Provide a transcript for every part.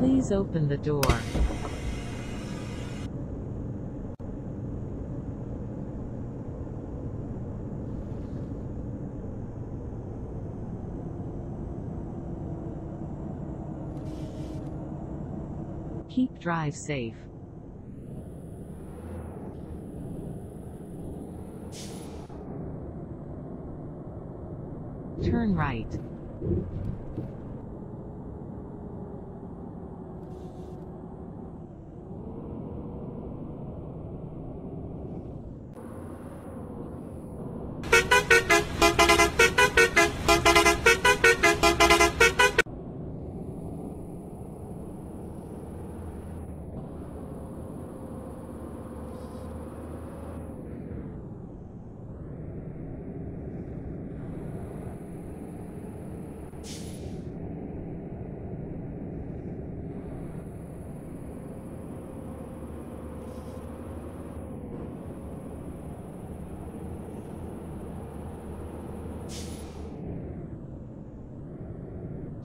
Please open the door. Keep drive safe. Turn right.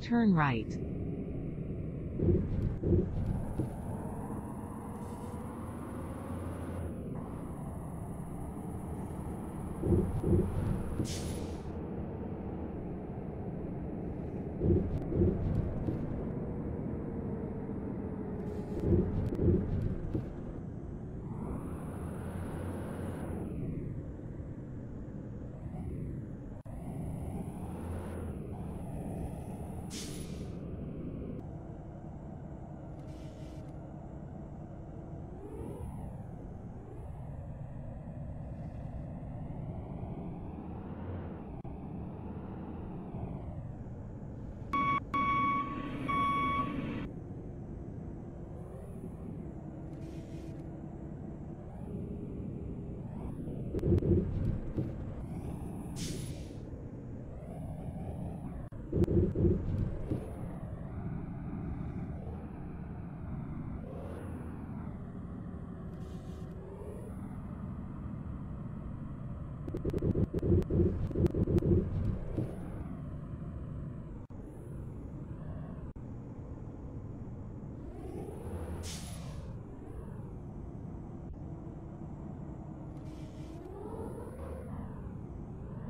turn right.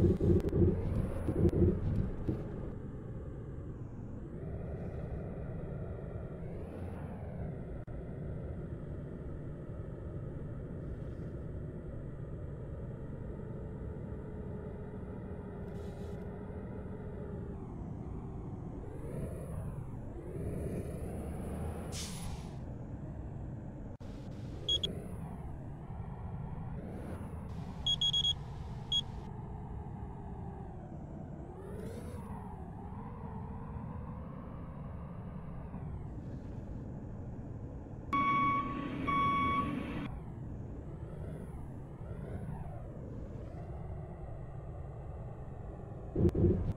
Thank you.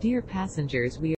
Dear passengers we